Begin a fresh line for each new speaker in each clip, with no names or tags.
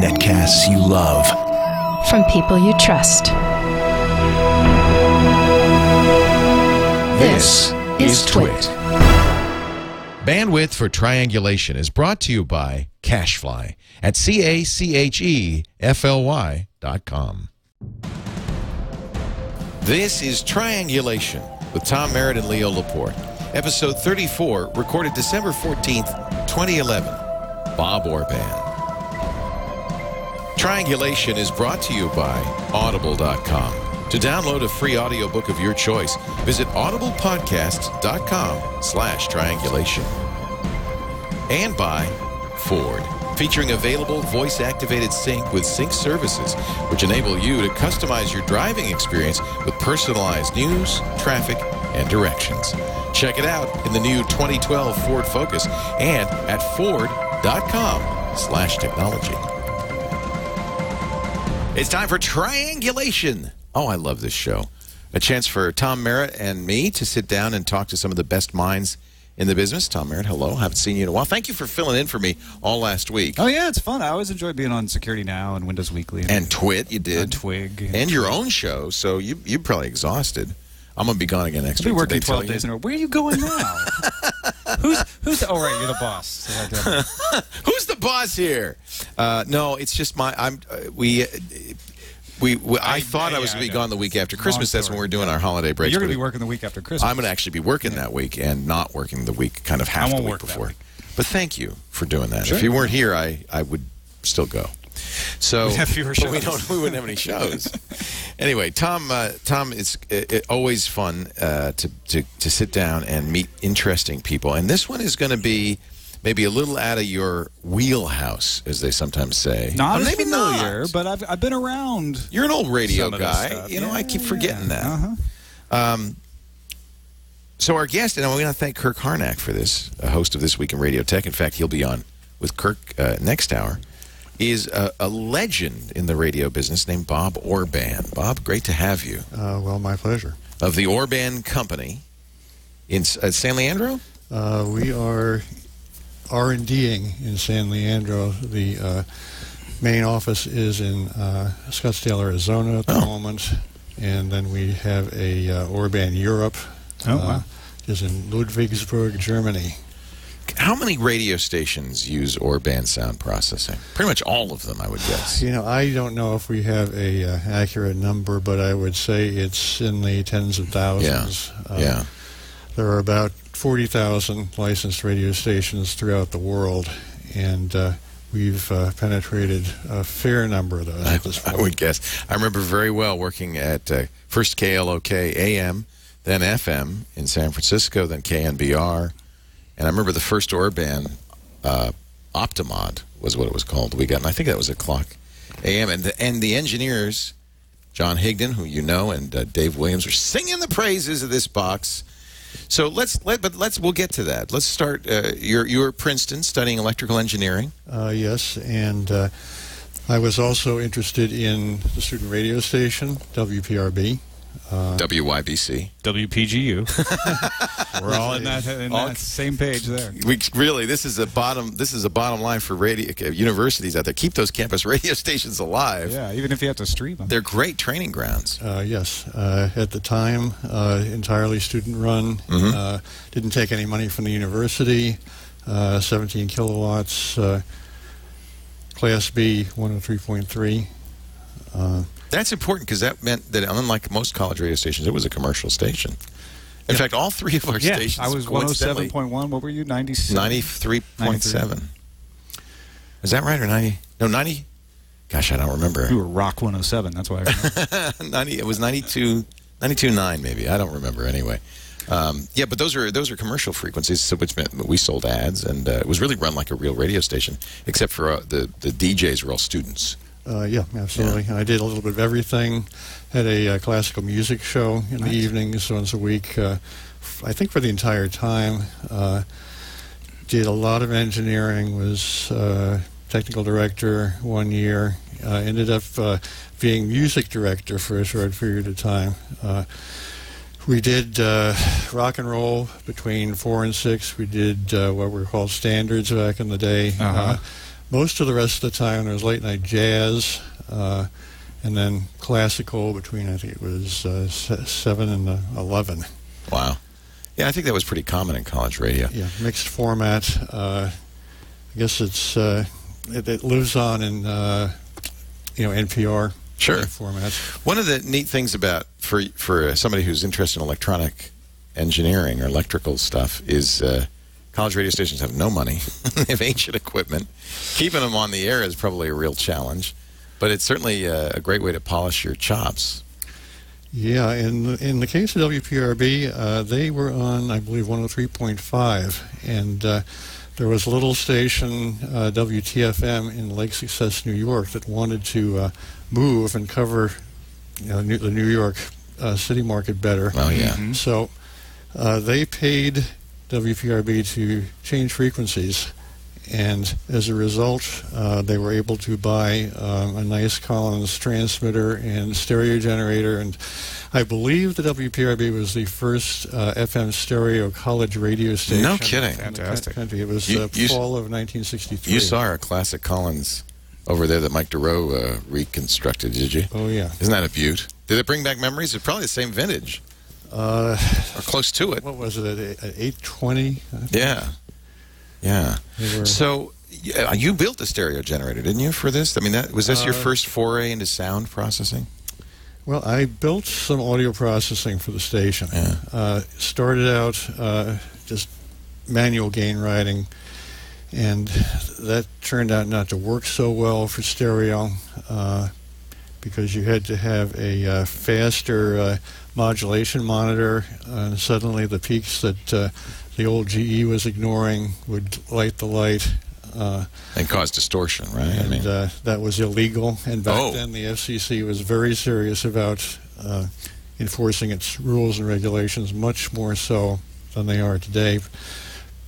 Netcasts you love.
From people you trust.
This is Twit.
Bandwidth for Triangulation is brought to you by Cachefly at C A C H E F L Y dot com. This is Triangulation with Tom Merritt and Leo Laporte. Episode 34, recorded December 14th, 2011. Bob Orban. Triangulation is brought to you by Audible.com. To download a free audiobook of your choice, visit audiblepodcasts.com slash triangulation. And by Ford, featuring available voice-activated sync with sync services, which enable you to customize your driving experience with personalized news, traffic, and directions. Check it out in the new 2012 Ford Focus and at ford.com slash technology. It's time for Triangulation. Oh, I love this show. A chance for Tom Merritt and me to sit down and talk to some of the best minds in the business. Tom Merritt, hello. Haven't seen you in a while. Thank you for filling in for me all last week.
Oh yeah, it's fun. I always enjoy being on Security Now and Windows Weekly
And Twit, you did.
and Twig
And your own show, so you, you're probably exhausted. I'm going to be gone again next
I'll
week. Did
working twelve
you?
days in a row. Where are you going now? who's who's? Oh right, you're the boss. So
Who's the boss here? Uh, no, it's just my. I'm. Uh, we. Uh, we, we, I,
I-
thought I was going to be
know.
gone the week after Christmas. That's when we're doing our holiday break.
You're going to be working the week after Christmas.
I'm going to actually be working that week and not working the week, kind of half the week
work
before.
week.
But thank you for doing that.
Sure.
If you weren't here, I, I would still go. So
We'd have fewer
but We
shows.
don't. We wouldn't have any shows. anyway, Tom. Uh, Tom, it's it, it, always fun uh, to, to to sit down and meet interesting people, and this one is going to be maybe a little out of your wheelhouse, as they sometimes say.
not
Or maybe
familiar,
not.
but I've I've been around.
You're an old radio
some of this
guy. You know, I
Yeah,
keep
yeah,
forgetting that.
Uh-huh.
So our guest, and I'm going to thank Kirk Harnack for this, a host of This Week in Radio Tech. In fact, he'll be on with Kirk uh, next hour. Is a, a legend in the radio business named Bob Orban. Bob, great to have you.
Uh, well, my pleasure.
Of the Orban Company in uh, San Leandro?
Uh, we are R&Ding in San Leandro. The uh, main office is in uh, Scottsdale, Arizona at the
Oh.
moment. And then we have a uh, Orban Europe.
Oh,
uh,
wow.
is in Ludwigsburg, Germany.
How many radio stations use Orban sound processing? Pretty much all of them, I would guess.
You know, I don't know if we have a uh, accurate number, but I would say it's in the tens of thousands. Uh,
yeah.
There are about 40,000 licensed radio stations throughout the world, and uh, we've uh, penetrated a fair number of those
I,
at this
I would guess. I remember very well working at uh, first KLOK AM, then FM in San Francisco, then KNBR. And I remember the first Orban uh, Optimod was what it was called. We got, and I think that was a KLOK AM. And the, and the engineers, John Higdon, who you know, and uh, Dave Williams, were singing the praises of this box. So let's let, but let's we'll get to that. Let's start. Uh, you're you're at Princeton studying electrical engineering.
Uh, yes, and uh, I was also interested in the student radio station, WPRB. Uh,
WYBC.
WPGU. We're all in that in
All-
that same page there.
We really this is a bottom this is a bottom line for radio uh, universities out there. Keep those campus radio stations alive.
Yeah, even if you have to stream them.
They're great training grounds.
Uh, yes, uh, at the time, uh, entirely student run.
Mhm.
Uh, didn't take any money from the university. Uh, 17 kilowatts, uh, Class B, 103.3.
That's important because that meant that unlike most college radio stations, it was a commercial station. In
Yeah.
fact, all three of our
yeah,
stations
I was 107.1. What were you? 97?
93.7. Is that right or 90? No, 90. Gosh, I don't remember.
You were Rock 107. That's why. I remember.
90 it was 92 92.9 maybe i don't remember anyway um, yeah but those are those are commercial frequencies so which meant we sold ads and uh, it was really run like a real radio station except for uh, the the djs were all students
uh, yeah, absolutely. I did a little bit of everything. Had a uh, classical music show in the evenings once a week. Uh, f- I think for the entire time. Uh, did a lot of engineering. Was uh, technical director one year. Uh, ended up uh, being music director for a short period of time. Uh, We did uh, rock and roll between four and six. We did uh, what were called standards back in the day.
Uh-huh.
Most of the rest of the time there was late night jazz, uh, and then classical between I think it was uh, seven and uh, eleven.
Wow. Yeah, I think that was pretty common in college radio.
Yeah, mixed format. Uh, I guess it's uh, it, it lives on in uh, you know NPR
Sure.
format.
One of the neat things about for for somebody who's interested in electronic engineering or electrical stuff is uh, college radio stations have no money. they have ancient equipment. Keeping them on the air is probably a real challenge, but it's certainly uh, a great way to polish your chops.
Yeah, in in the case of WPRB, uh, they were on, I believe, 103.5, and uh, there was a little station, uh, WTFM, in Lake Success, New York, that wanted to uh, move and cover you know, New, the New York uh, city market better.
Oh yeah.
Mhm.
So uh, they paid WPRB to change frequencies, and as a result, uh, they were able to buy um, a nice Collins transmitter and stereo generator. And I believe the WPRB was the first uh, FM stereo college radio station.
No kidding.
in the
Fantastic.
country. It was
You-
uh,
you s-
fall of 1963.
You saw our classic Collins over there that Mike DeRoe uh, reconstructed, did you?
Oh yeah.
Isn't that a beaut? Did it bring back memories? It's probably the same vintage
Uh,
or close to it.
what was it at, at 820?
Yeah. Yeah.
Were-
So yeah, you built a stereo generator, didn't you, for this? I mean, that was this your
Uh,
first foray into sound processing?
Well, I built some audio processing for the station.
Yeah.
Uh, started out uh, just manual gain writing, and that turned out not to work so well for stereo uh, because you had to have a uh, faster uh, modulation monitor, and suddenly the peaks that uh, the old GE was ignoring would light the light. Uh,
And cause distortion, right? I
and
mean,
uh, that was illegal. And back
Oh.
then, the FCC was very serious about uh, enforcing its rules and regulations, much more so than they are today.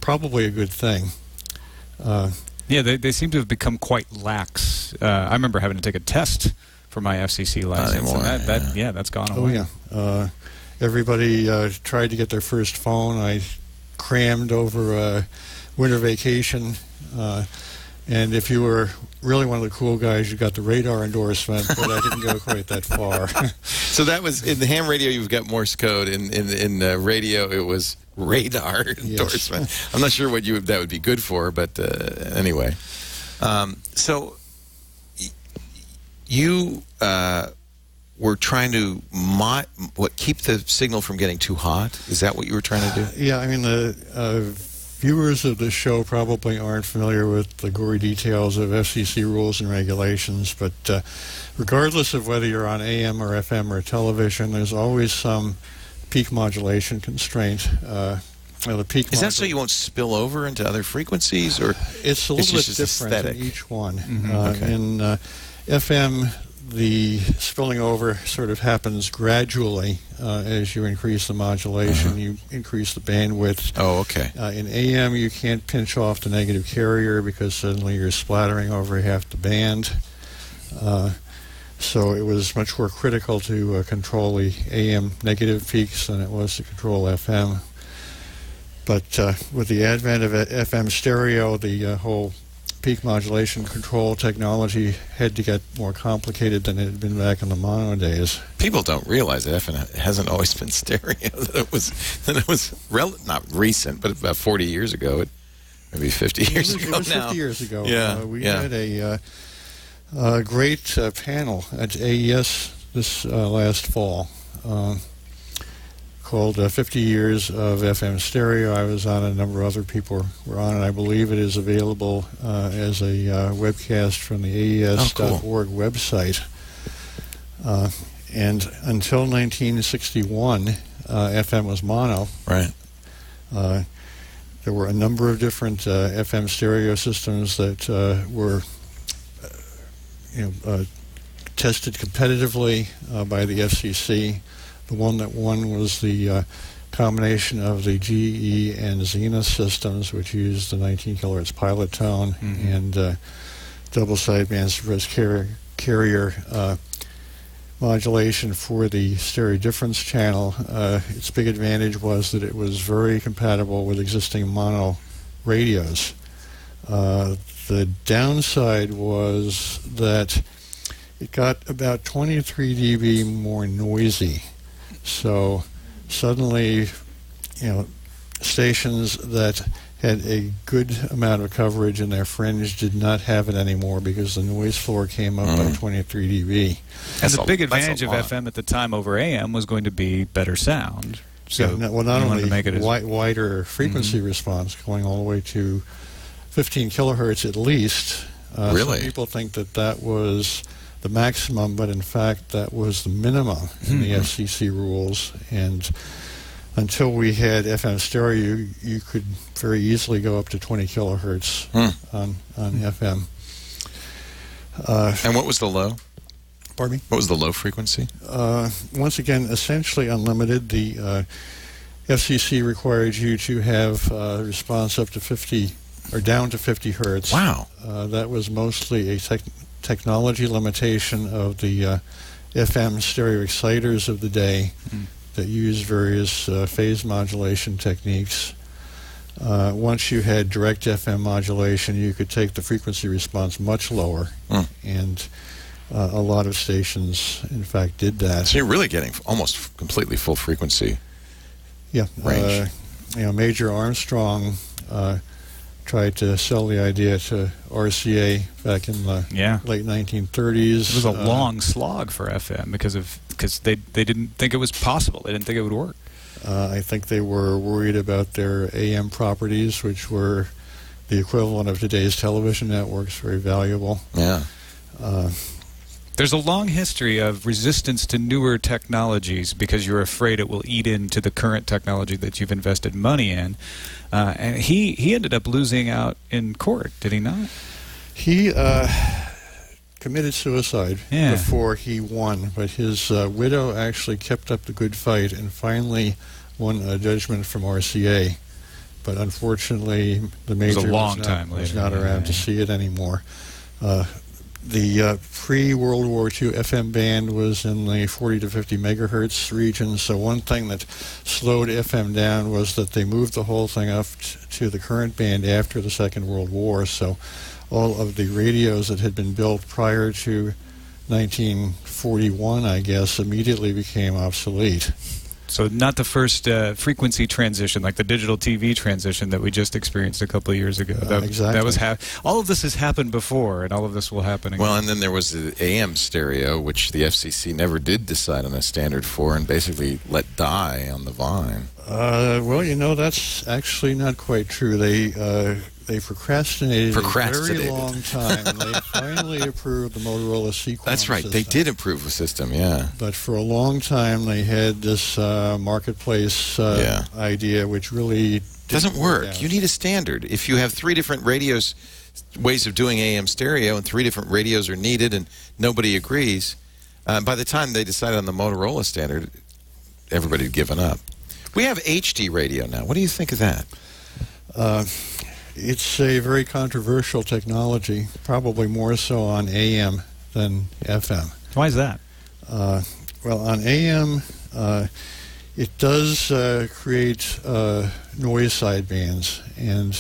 Probably a good thing. Uh,
Yeah, they, they seem to have become quite lax. Uh, I remember having to take a test for my FCC license.
anymore,
and that, that,
yeah.
yeah, that's gone
oh
away.
yeah, uh, everybody uh, tried to get their first phone. I crammed over a winter vacation. Uh, and if you were really one of the cool guys, you got the radar endorsement, but I didn't go quite that far.
so that was in the ham radio. You've got Morse code. In in in uh, radio, it was radar endorsement. I'm not sure what you would, that would be good for, but uh, anyway. Um, so y- you uh, were trying to mo- what keep the signal from getting too hot. Is that what you were trying to do?
Yeah, I mean, the uh, viewers of the show probably aren't familiar with the gory details of FCC rules and regulations, but uh, regardless of whether you're on AM or FM or television, there's always some peak modulation constraint. Uh, well, the peak
Is that so you won't spill over into other frequencies, or
It's a
It's
little bit different
aesthetic.
in each one.
Mhm.
Uh,
Okay.
In uh, FM, the spilling over sort of happens gradually uh, as you increase the modulation,
Uh-huh.
you increase the bandwidth.
oh, okay,
Uh, in AM, you can't pinch off the negative carrier because suddenly you're splattering over half the band. Uh, so it was much more critical to uh, control the AM negative peaks than it was to control FM. But uh, with the advent of FM stereo, the uh, whole peak modulation control technology had to get more complicated than it had been back in the mono days.
people don't realize that FM hasn't always been stereo. That it was that it was rel- not recent, but about 40 years ago. It, maybe 50 years
it was,
ago
it was
now.
50 years ago.
Yeah,
Uh, we
yeah.
had a, uh, a great uh, panel at AES this uh, last fall uh, called uh, 50 Years of FM Stereo. I was on, a number of other people were on it. I believe it is available uh, as a uh, webcast from the AES.org website. Uh, and until 1961, uh, FM was mono.
Right.
Uh, there were a number of different uh, FM stereo systems that uh, were, you know, uh, tested competitively uh, by the FCC. The one that won was the uh, combination of the GE and Zenith systems, which used the 19 kilohertz pilot tone
Mhm.
and uh, double sideband suppressed carrier. carrier uh, modulation for the stereo difference channel. Uh, its big advantage was that it was very compatible with existing mono radios. Uh, the downside was that it got about 23 dB more noisy. So suddenly, you know, stations that had a good amount of coverage in their fringe did not have it anymore because the noise floor came up by
Mm.
23 dB.
And the
a-
big advantage of
lot.
FM at the time over AM was going to be better sound. So
yeah, no- well, not only
to make it
wi- wider frequency
Mm-hmm.
response, going all the way to 15 kilohertz at least. Uh,
Really?
Some people think that that was the maximum, but in fact, that was the minimum in the
Hmm.
FCC rules. And until we had FM stereo, you, you could very easily go up to 20 kilohertz
Hmm.
on on FM. Uh,
And what was the low?
pardon me.
What was the low frequency?
Uh, once again, essentially unlimited. The uh, FCC required you to have uh, response up to 50 or down to 50 hertz.
Wow.
Uh, that was mostly a tech technology limitation of the uh, FM stereo exciters of the day
Mm.
that used various uh, phase modulation techniques. Uh, once you had direct FM modulation, you could take the frequency response much lower,
Mm.
and uh, a lot of stations, in fact, did that.
So you're really getting almost completely full frequency.
Yeah,
range.
Uh, you know, Major Armstrong uh, tried to sell the idea to RCA back in the
yeah.
late 1930s.
It was a
Uh,
long slog for FM because of because they they didn't think it was possible. They didn't think it would work.
Uh, I think they were worried about their AM properties, which were the equivalent of today's television networks, very valuable.
Yeah.
Uh,
There's a long history of resistance to newer technologies because you're afraid it will eat into the current technology that you've invested money in. Uh, and he, he ended up losing out in court, did he not?
he uh, committed suicide
Yeah.
before he won, but his uh, widow actually kept up the good fight and finally won a judgment from RCA. But unfortunately, the
was a
major
long
not,
time
was not
yeah,
around to see it anymore. Uh, the uh, pre-World War II FM band was in the 40 to 50 megahertz region. So one thing that slowed FM down was that they moved the whole thing up t- to the current band after the Second World War. So all of the radios that had been built prior to 1941, I guess, immediately became obsolete.
So not the first uh, frequency transition, like the digital TV transition that we just experienced a couple of years ago.
Uh,
that,
exactly.
That was hap- all of this has happened before, and all of this will happen again.
Well, and then there was the AM stereo, which the FCC never did decide on a standard for, and basically let die on the vine.
Uh, well, you know that's actually not quite true. They uh, they procrastinated,
Procrastinated.
a very long time. and they finally approved the Motorola C-QUAM.
That's right. They did approve the system. Yeah.
But for a long time, they had this uh, marketplace uh,
Yeah.
idea, which really didn't
doesn't work. You need a standard. If you have three different radios, ways of doing AM stereo, and three different radios are needed, and nobody agrees, uh, by the time they decided on the Motorola standard, everybody had given up. We have HD radio now. What do you think of that?
Uh, it's a very controversial technology, probably more so on AM than FM.
Why is that?
Uh, well, on AM, uh, it does uh, create uh, noise sidebands, and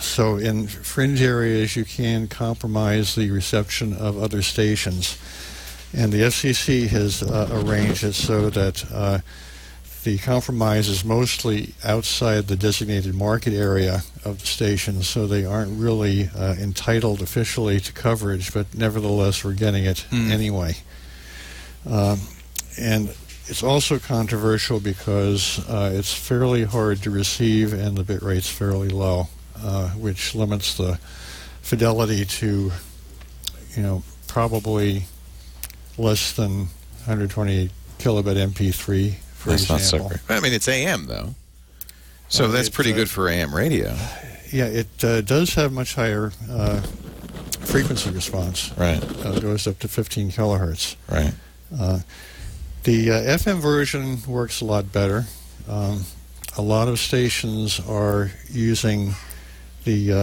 so in fringe areas, you can compromise the reception of other stations. And the FCC has uh, arranged it so that uh, the compromise is mostly outside the designated market area of the station, so they aren't really uh, entitled officially to coverage, but nevertheless, we're getting it
Hmm.
anyway. Um, and it's also controversial because uh, it's fairly hard to receive and the bit rate's fairly low, uh, which limits the fidelity to, you know, probably less than 128 kilobit MP3, for
That's not so great. I mean, it's AM though, so
Uh,
that's
it,
pretty
uh,
good for AM radio,
Yeah, it uh, does have much higher uh, frequency response.
right?
Uh, it goes up to 15 kilohertz.
Right.
Uh, the uh, FM version works a lot better. Um, a lot of stations are using the uh,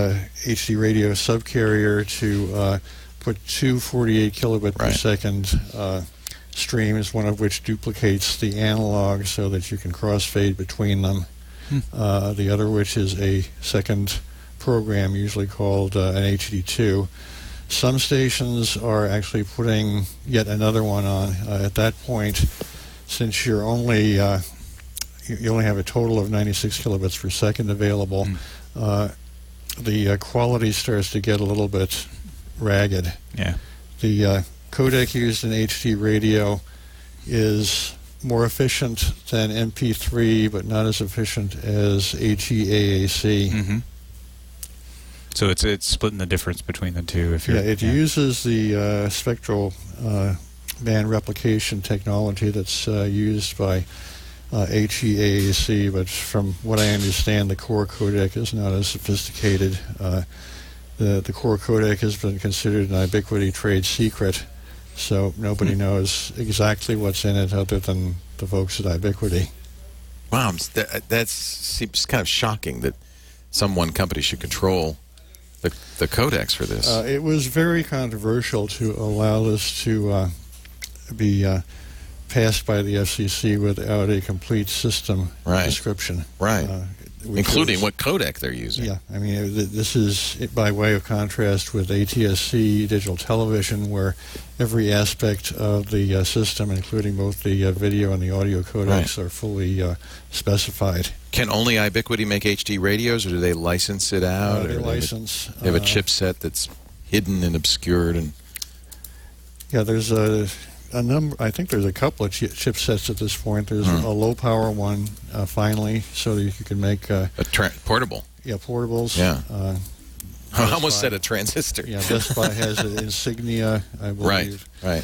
HD radio subcarrier to uh, put two 48 kilobit per second uh, streams, one of which duplicates the analog so that you can crossfade between them.
Hmm.
Uh, the other, which is a second program, usually called uh, an HD2. Some stations are actually putting yet another one on. Uh, at that point, since you're only uh, you only have a total of 96 kilobits per second available,
Hmm.
uh, the uh, quality starts to get a little bit ragged.
Yeah.
The uh, codec used in HD radio is more efficient than MP3, but not as efficient as HEAAC.
hmm So it's it's splitting the difference between the two. If you're
Yeah, it uses the uh, spectral uh, band replication technology that's uh, used by uh, HEAAC, but from what I understand, the core codec is not as sophisticated. Uh, the the core codec has been considered an iBiquity trade secret, so nobody knows exactly what's in it other than the folks at iBiquity.
Wow, that that seems kind of shocking that some one company should control the the codecs for this.
Uh, it was very controversial to allow this to uh, be uh, passed by the FCC without a complete system
Right.
description.
Right.
Uh,
including
is-
what codec they're using.
Yeah, I mean, this is by way of contrast with ATSC digital television, where every aspect of the uh, system, including both the uh, video and the audio codecs, are fully uh, specified.
Can only iBiquity make HD radios, or do they license it out?
Uh,
or
they
have a-
license.
They have a
uh,
chipset that's hidden and obscured, and
Yeah, there's a, a number. I think there's a couple of chi- chipsets at this point. There's
Hmm.
a low power one, uh, finally, so that you can make uh,
a tra- portable.
yeah portables.
Yeah.
Uh,
I almost
Buy.
said a transistor.
yeah, Best Buy has an Insignia, I
Right,
believe.
right.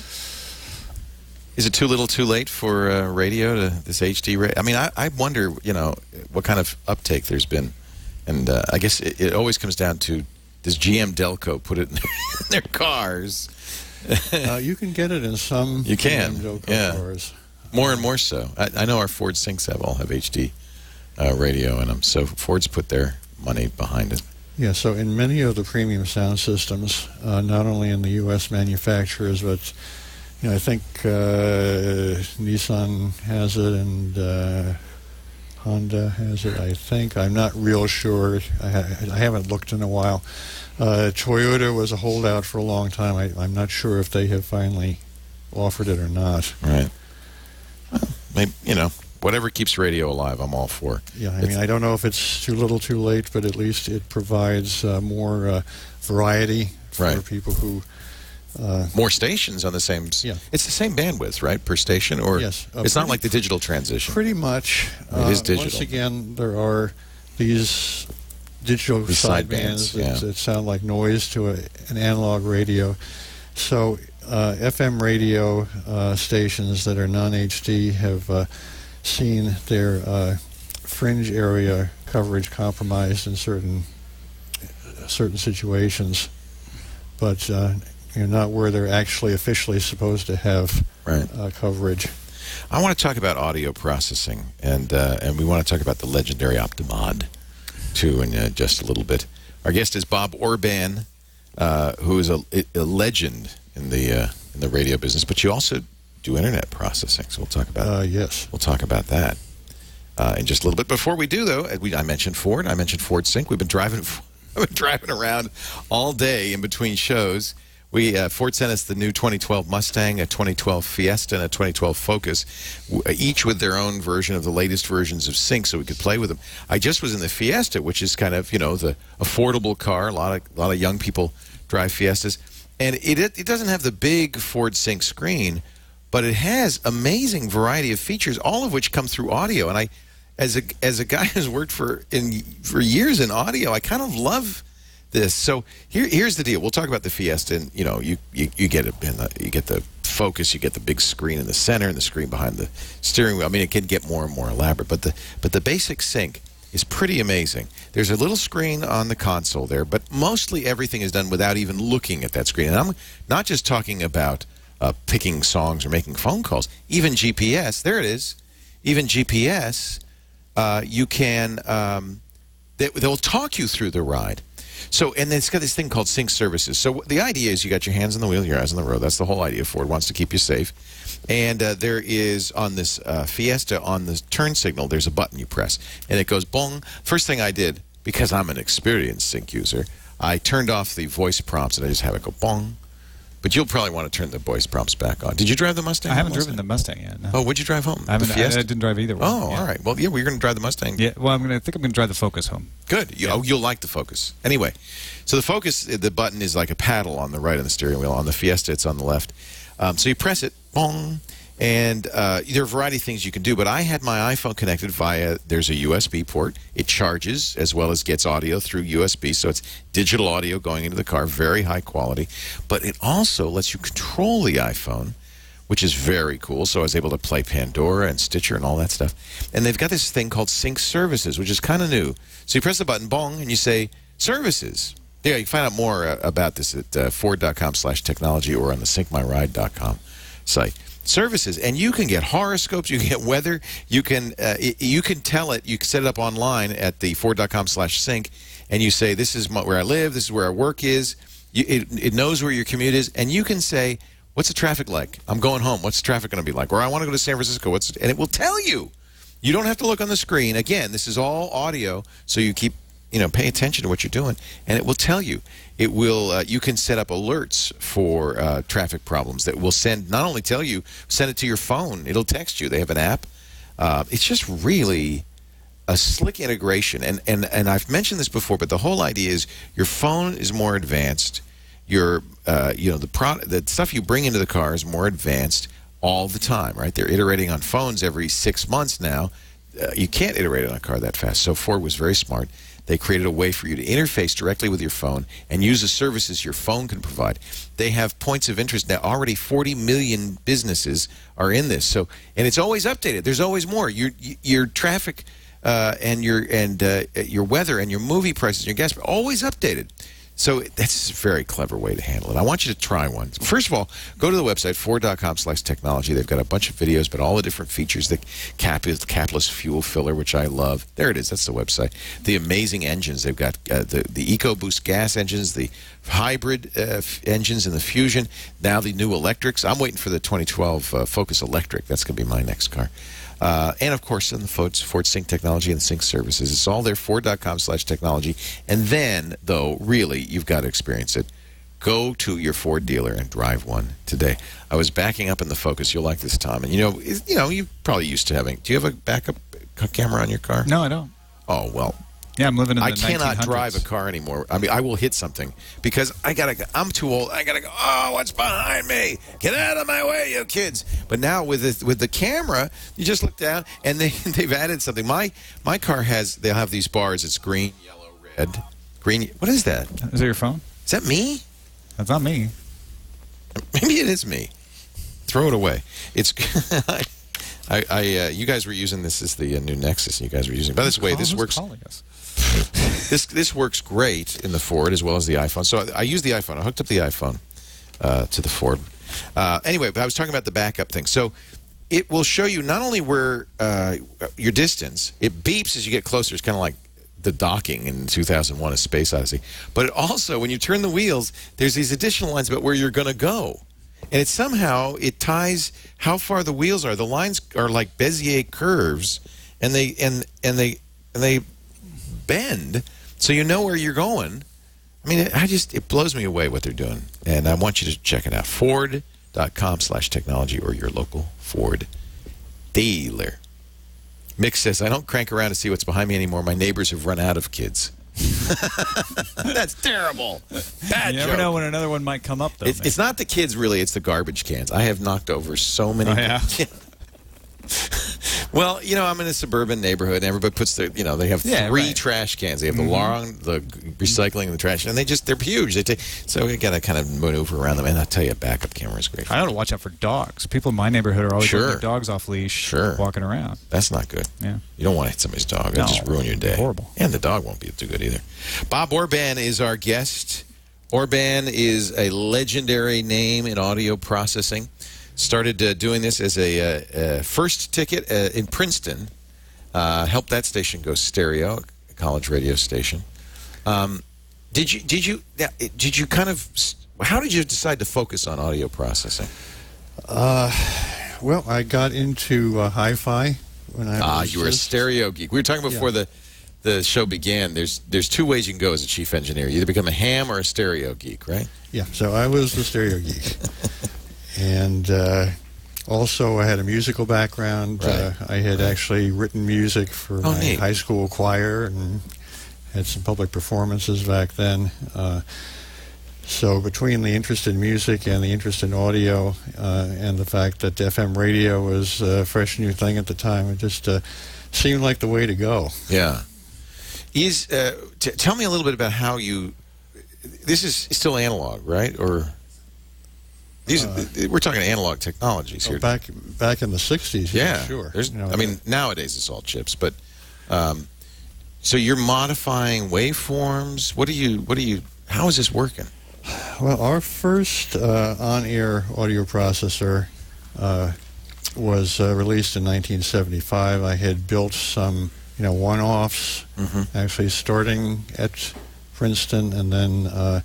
Is it too little, too late for uh, radio to this HD? Ra- I mean, I, I wonder, you know, what kind of uptake there's been, and uh, I guess it, it always comes down to does GM Delco put it in their cars?
Uh, you can get it in some
You can, yeah.
cars.
More and more so. I, I know our Ford Syncs have all have HD uh, radio in them, so Ford's put their money behind it.
Yeah, so in many of the premium sound systems, uh, not only in the U.S. manufacturers, but you know, I think uh, Nissan has it and uh, Honda has it. I think I'm not real sure. I, ha- I haven't looked in a while. Uh, Toyota was a holdout for a long time. I, I'm not sure if they have finally offered it or not.
Right. Well, maybe, you know, whatever keeps radio alive, I'm all for.
Yeah, I
It's-
mean, I don't know if it's too little, too late, but at least it provides uh, more uh, variety for
Right.
people who. Uh,
More stations on the same.
Yeah.
It's the same bandwidth, right, per station, or
Yes, uh,
it's not like the digital transition.
Pretty much.
It is
Uh,
digital.
Once again, there are these digital
These
sidebands
sidebands,
that,
yeah.
that sound like noise to a, an analog radio. So uh, FM radio uh, stations that are non-HD have uh, seen their uh, fringe area coverage compromised in certain certain situations, but uh, you're not where they're actually officially supposed to have
Right.
uh, coverage.
I want to talk about audio processing, and uh, and we want to talk about the legendary Optimod, in uh, just a little bit. Our guest is Bob Orban, uh, who is a, a legend in the uh, in the radio business, but you also do internet processing. So we'll talk about
Uh, yes.
We'll talk about that uh, in just a little bit. Before we do, though, we, I mentioned Ford. I mentioned Ford Sync. We've been driving, I've been driving around all day in between shows. We uh, Ford sent us the new 2012 Mustang, a 2012 Fiesta, and a 2012 Focus, each with their own version of the latest versions of Sync, so we could play with them. I just was in the Fiesta, which is kind of you know the affordable car. A lot of a lot of young people drive Fiestas, and it it, it doesn't have the big Ford Sync screen but it has amazing variety of features, all of which come through audio. And I, as a as a guy who's worked for in for years in audio, I kind of love this. So here here's the deal. We'll talk about the Fiesta, and you know, you you, you get it in the you get the focus, you get the big screen in the center, and the screen behind the steering wheel. I mean, it can get more and more elaborate, but the but the basic sync is pretty amazing. There's a little screen on the console there, but mostly everything is done without even looking at that screen. And I'm not just talking about uh, picking songs or making phone calls. Even GPS, there it is. Even GPS, uh, you can. Um, they, they'll talk you through the ride. So, and it's got this thing called sync services. So, the idea is you got your hands on the wheel, your eyes on the road. That's the whole idea. Ford wants to keep you safe. And uh, there is on this uh, Fiesta, on the turn signal, there's a button you press, and it goes bong. First thing I did, because I'm an experienced sync user, I turned off the voice prompts and I just have it go bong. But you'll probably want to turn the voice prompts back on. Did you drive the Mustang?
I haven't driven the Mustang yet. No.
Oh, what'd you drive home?
I, haven't, I, I didn't drive either one.
Oh,
yeah.
all right. Well, yeah, we're going to drive the Mustang.
Yeah, well, I'm gonna I think I'm gonna drive the Focus home.
Good. You, oh, you'll like the Focus. Anyway, so the Focus, the button is like a paddle on the right of the steering wheel. On the Fiesta, it's on the left. Um, so you press it, bong, and uh, there are a variety of things you can do. But I had my iPhone connected via, there's a USB port. It charges as well as gets audio through USB. So it's digital audio going into the car, very high quality. But it also lets you control the iPhone which is very cool. So I was able to play Pandora and Stitcher and all that stuff. And they've got this thing called Sync Services, which is kind of new. So you press the button, bong, and you say Services. Yeah, you can find out more uh, about this at uh, ford.com slash technology or on the syncmyride.com site. Services, and you can get horoscopes, you can get weather, you can uh, you can tell it, you can set it up online at the ford.com slash sync, and you say, this is my, where I live, this is where our work is. You, it, it knows where your commute is, and you can say, what's the traffic like? I'm going home. What's the traffic going to be like? Or I want to go to San Francisco. What's and it will tell you. You don't have to look on the screen. Again, this is all audio, so you keep you know pay attention to what you're doing, and it will tell you. It will. Uh, you can set up alerts for uh, traffic problems that will send not only tell you, send it to your phone. It'll text you. They have an app. Uh, it's just really a slick integration and, and and I've mentioned this before but the whole idea is your phone is more advanced your uh, you know the product the stuff you bring into the car is more advanced all the time right they're iterating on phones every six months now uh, you can't iterate on a car that fast so Ford was very smart they created a way for you to interface directly with your phone and use the services your phone can provide. They have points of interest now. Already 40 million businesses are in this. So, and it's always updated. There's always more. Your your traffic uh, and your and uh, your weather and your movie prices, your gas always updated. So that's a very clever way to handle it. I want you to try one. First of all, go to the website ford.com slash technology. They've got a bunch of videos, but all the different features, the cap capless fuel filler, which I love. There it is. That's the website. The amazing engines. They've got uh, the, the EcoBoost gas engines, the hybrid uh, engines, and the Fusion. Now the new electrics. I'm waiting for the 2012 uh, Focus Electric. That's going to be my next car. Uh, and of course, in the Ford, Ford Sync technology and Sync services. It's all there, Ford.com slash technology. And then, though, really, you've got to experience it. Go to your Ford dealer and drive one today. I was backing up in the Focus. You'll like this, Tom. And you know, you know, you're probably used to having. Do you have a backup camera on your car?
No, I don't.
Oh well,
Yeah, I'm living in
I cannot
1900s.
drive a car anymore. I mean, I will hit something because I gotta. go- I'm too old. I gotta go. Oh, what's behind me? Get out of my way, you kids! But now with the, with the camera, you just look down and they they've added something. My my car has. They'll have these bars. It's green, yellow, red. Green. What is that?
Is that your phone?
Is that me?
That's not me.
Maybe it is me. Throw it away. It's. I, I uh, you guys were using this as the uh, new Nexus. You guys were using. By this way, this works.
calling us?
This this works great in the Ford as well as the iPhone. So I, I use the iPhone. I hooked up the iPhone uh, to the Ford. Uh, anyway, but I was talking about the backup thing. So it will show you not only where uh, your distance. It beeps as you get closer. It's kind of like the docking in 2001: A Space Odyssey. But it also, when you turn the wheels, there's these additional lines about where you're going to go. And it somehow it ties how far the wheels are. The lines are like Bezier curves, and they and and they and they bend so you know where you're going. I mean, I just it blows me away what they're doing, and I want you to check it out. Ford.com slash technology or your local Ford dealer. Mick says, I don't crank around to see what's behind me anymore. My neighbors have run out of kids. That's terrible. Bad
You never
joke.
know when another one might come up, though.
It's, it's not the kids, really. It's the garbage cans. I have knocked over so many.
Oh, yeah?
well, you know, I'm in a suburban neighborhood, and everybody puts their, you know, they have
Yeah,
three
right. Mm-hmm.
trash cans. They have the long, the recycling, and the trash, and they just they're huge. They take, so we got to kind of maneuver around them. And I'll tell you, a backup camera is great.
I ought to watch out for dogs. People in my neighborhood are always
Sure.
their dogs off leash,
Sure.
walking around.
That's not good.
Yeah.
You don't want to hit somebody's dog. It'll
No,
just ruin your day.
horrible.
And the dog won't be too good either. Bob Orban is our guest. Orban is a legendary name in audio processing. Started uh, doing this as a uh, uh, first ticket uh, in Princeton. Uh, helped that station go stereo, a college radio station. Um, Did you did you did you kind of how did you decide to focus on audio processing?
Uh, well, I got into uh, hi-fi when I
Ah,
was
you were a stereo geek. We were talking before the the show began. There's there's two ways you can go as a chief engineer. You either become a ham or a stereo geek, right?
Yeah, so I was the stereo geek, and uh, also I had a musical background. Uh, I had actually written music for
Oh,
my
neat.
high school choir and had some public performances back then. Uh, so between the interest in music and the interest in audio, uh, and the fact that FM radio was a fresh new thing at the time, it just uh, seemed like the way to go.
Yeah. Is uh, t- tell me a little bit about how you. This is still analog, right? Or these we're talking analog technologies here.
Uh, Back back in the '60s,
yeah,
sure.
There's,
You know,
I mean, nowadays it's all chips, but um, so you're modifying waveforms. What do you? What do you? How is this working?
Well, our first uh, on-air audio processor uh, was uh, released in 1975. I had built some, you know, one-offs,
Mhm.
actually starting at Princeton, and then uh,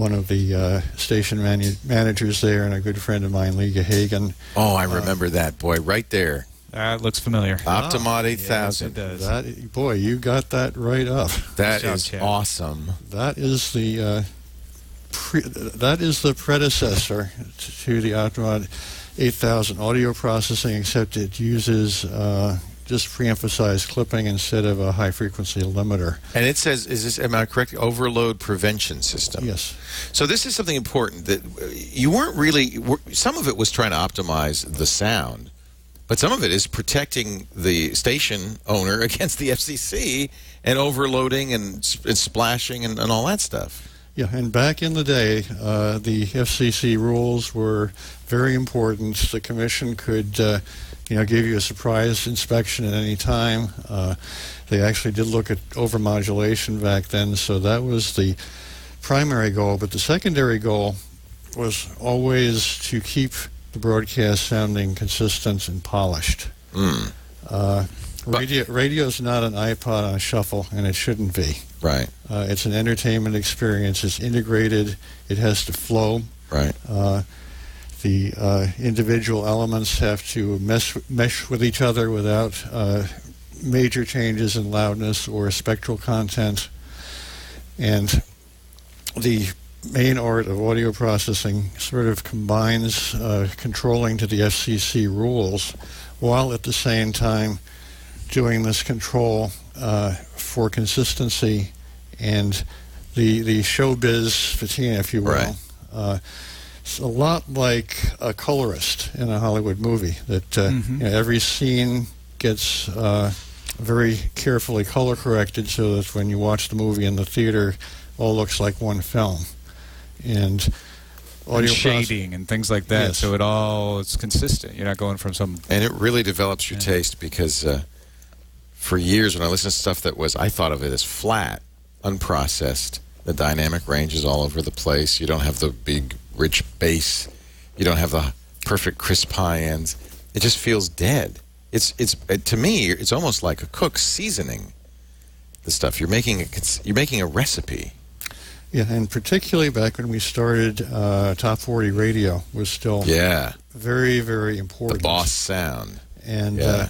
one of the uh, station manu- managers there, and a good friend of mine, Lee Hagen.
Oh,
Uh,
I remember that boy right there.
That looks familiar.
Optimod
Yes,
8000.
it does.
That boy, you got that right up.
that
Good job,
is
Chad.
awesome.
That is the uh, pre- that is the predecessor to the Optimod 8000 audio processing, except it uses uh, just pre-emphasized clipping instead of a high frequency limiter.
And it says, is this am I correct? Overload prevention system.
Yes.
So this is something important that uh, you weren't really. Some of it was trying to optimize the sound, but some of it is protecting the station owner against the FCC and overloading and, and splashing and, and all that stuff.
Yeah, and back in the day, uh, the FCC rules were very important. The commission could, uh, you know, give you a surprise inspection at any time. Uh, they actually did look at overmodulation back then, so that was the primary goal. But the secondary goal was always to keep the broadcast sounding consistent and polished.
Mm,
Uh, radio, radio's not an iPod on a shuffle, and it shouldn't be.
right,
Uh, it's an entertainment experience. It's integrated. It has to flow.
right.
Uh, the uh, individual elements have to mesh, mesh with each other without uh, major changes in loudness or spectral content. And the main art of audio processing sort of combines uh, controlling to the FCC rules while at the same time doing this control uh, for consistency and the the showbiz patina, if you will.
Right.
It's a lot like a colorist in a Hollywood movie. That uh,
Mhm.
you know, every scene gets uh, very carefully color corrected so that when you watch the movie in the theater, all looks like one film. And
And
audio proce-
shading and things like that.
Yes.
So it all it's consistent. You're not going from some.
And it really develops your
Yeah.
taste because uh, for years when I listened to stuff that was, I thought of it as flat, unprocessed. The dynamic range is all over the place. You don't have the big, rich bass. You don't have the perfect, crisp high ends. It just feels dead. It's it's uh, to me, it's almost like a cook seasoning the stuff. You're making a, it's- you're making a recipe.
Yeah, and particularly back when we started, uh, Top 40 radio was still
Yeah,
very, very
the
important.
boss sound.
And
Yeah.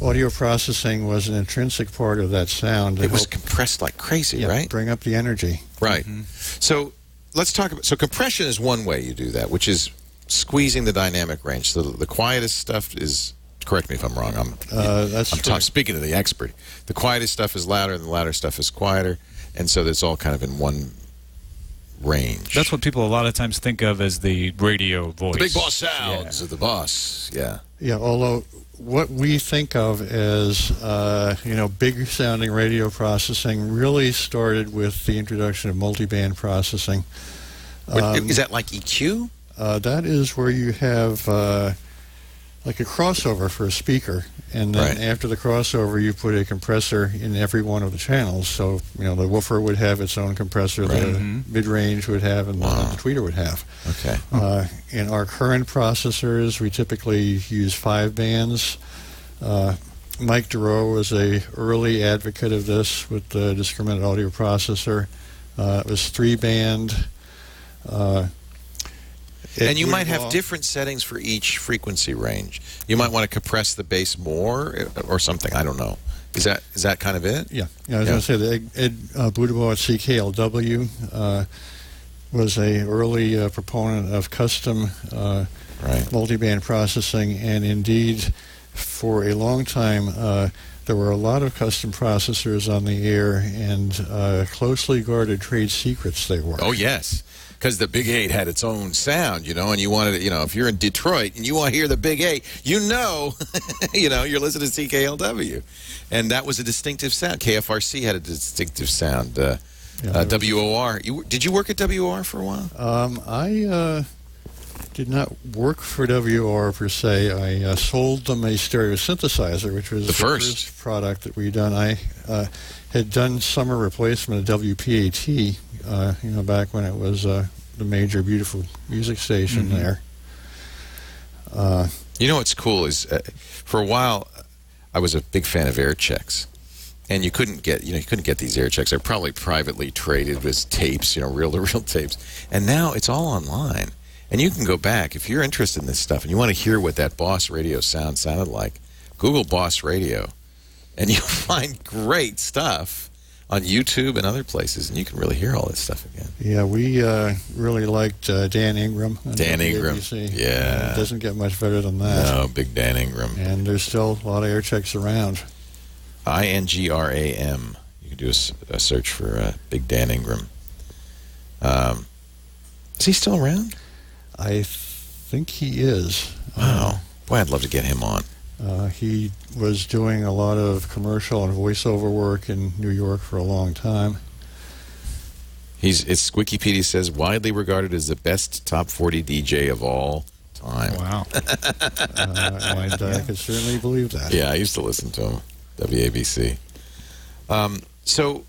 uh, audio processing was an intrinsic part of that sound.
It was
help-
compressed like crazy,
yeah,
right?
Bring up the energy.
Right.
Mm-hmm.
So let's talk about. So compression is one way you do that, which is squeezing the dynamic range. So the, the quietest stuff is. Correct me if I'm wrong. I'm.
Uh, that's
I'm ta-
correct.
speaking to the expert. The quietest stuff is louder, and the louder stuff is quieter, and so it's all kind of in one range.
That's what people a lot of times think of as the radio voice.
the big boss sounds of the boss. Yeah.
Yeah, although what we think of as uh, you know big sounding radio processing really started with the introduction of multiband processing. Um,
is that like EQ?
Uh, that is where you have uh, like a crossover for a speaker, and then
Right.
after the crossover, you put a compressor in every one of the channels. So you know the woofer would have its own compressor,
Right.
the
Mhm.
mid-range would have, and
Wow.
the tweeter would have.
Okay.
Uh, in our current processors, we typically use five bands. Uh, Mike Dorrough was a early advocate of this with the Discriminate audio processor. Uh, it was three band. It
and you might have different settings for each frequency range. You might want to compress the bass more uh, or something. I don't know. Is that is that kind of it?
Yeah, yeah. I was
Yeah.
going to say that Ed, uh, at CKLW uh, was a early uh, proponent of custom uh,
Right.
multiband processing, and indeed, for a long time, uh, there were a lot of custom processors on the air, and uh, closely guarded trade secrets they were.
Oh yes, because the Big Eight had its own sound, you know, and you wanted, to, you know, if you're in Detroit and you want to hear the Big Eight, you know, you know, you're listening to CKLW, and that was a distinctive sound. KFRC had a distinctive sound. Uh,
Yeah,
uh, WOR. You, did you work at WOR for a while?
Um, I uh, did not work for WR per se. I uh, sold them a stereo synthesizer, which was
The first.
product that we'd done. I uh, had done summer replacement of WPAT, uh, you know, back when it was uh, the major beautiful music station
Mm-hmm.
there. Uh,
You know what's cool is, uh, for a while, I was a big fan of air checks, and you couldn't get, you know, you couldn't get these air checks. They're probably privately traded as tapes, you know, reel to reel tapes, and now it's all online, and you can go back if you're interested in this stuff and you want to hear what that Boss Radio sound sounded like. Google Boss Radio, and you'll find great stuff on YouTube and other places, and you can really hear all this stuff again.
yeah, we uh, really liked uh, Dan Ingram.
Dan Ingram,
WABC.
yeah.
It doesn't get much better than that.
No, Big Dan Ingram.
And there's still a lot of air checks around.
I N G R A M. You can do a search for uh, Big Dan Ingram. Um, is he still around?
I think he is.
Wow. Boy, I'd love to get him on.
Uh, he was doing a lot of commercial and voiceover work in New York for a long time.
He's it's Wikipedia says widely regarded as the best top 40 DJ of all time.
Wow.
Uh, and I could certainly believe that.
Yeah, I used to listen to him. WABC. Um, so,